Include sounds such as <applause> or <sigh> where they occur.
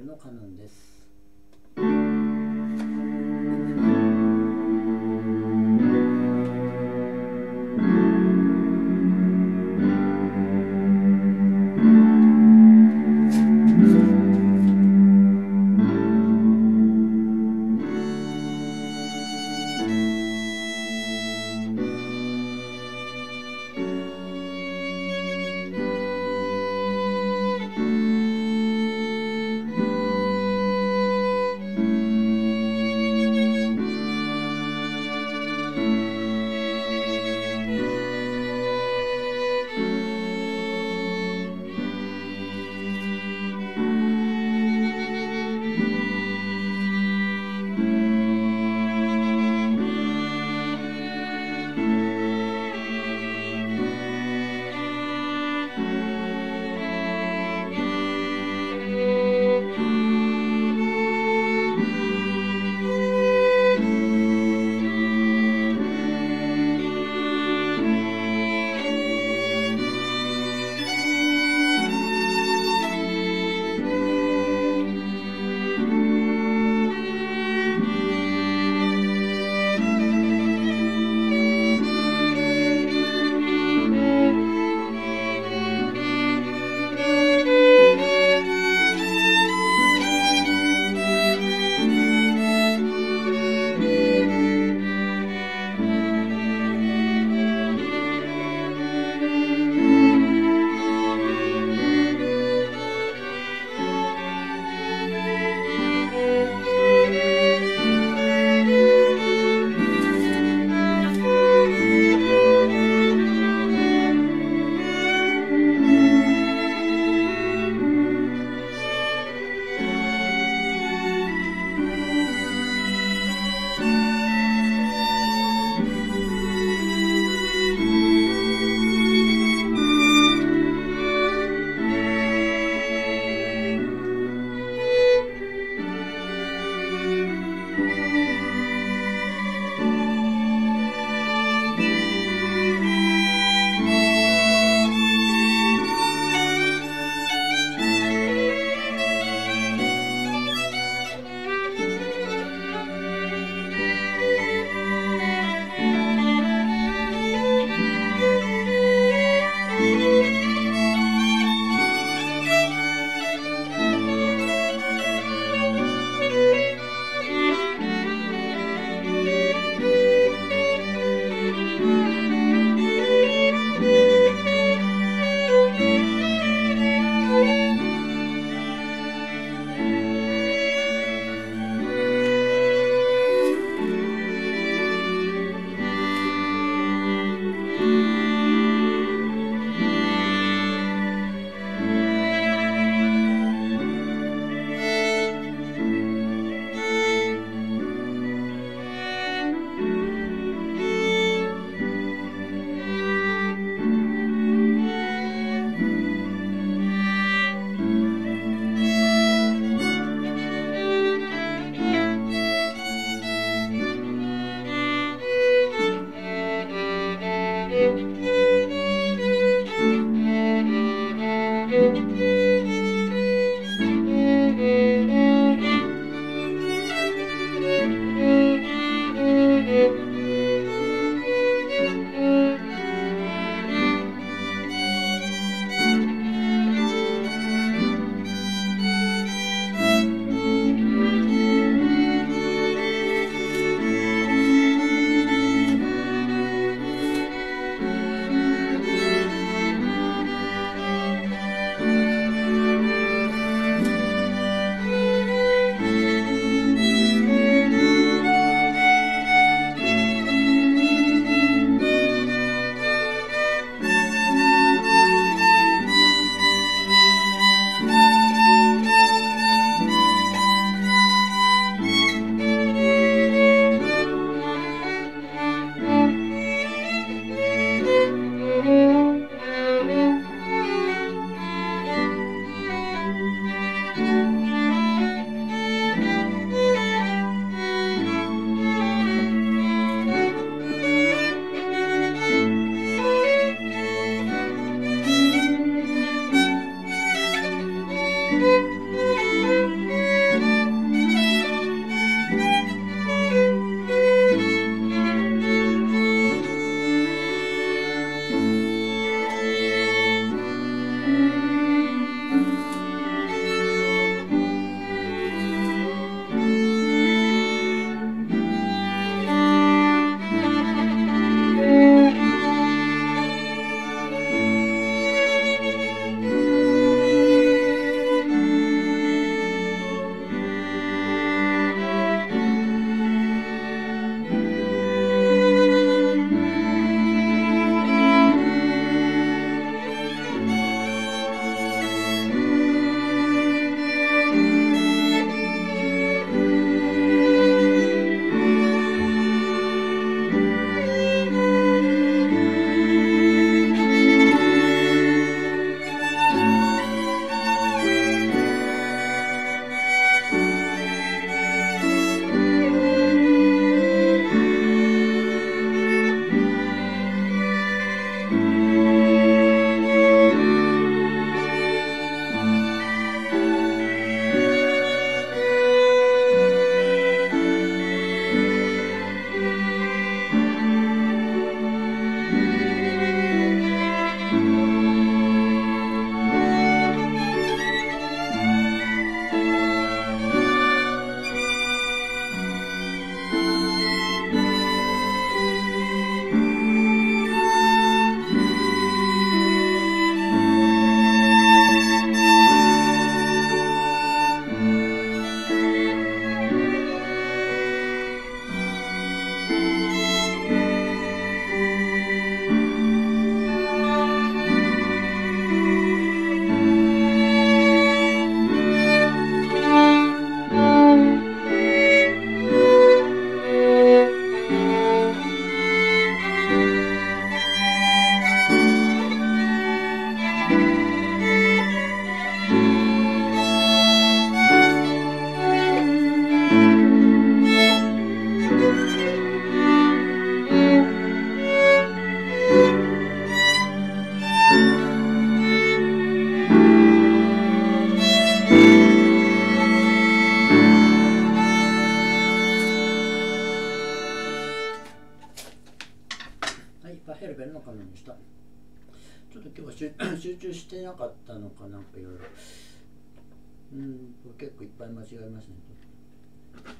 のカノンです。変えれルのかなでした。ちょっと今日は <clears throat> 集中してなかったのかなんかいろいろ。うん結構いっぱい間違えましたね。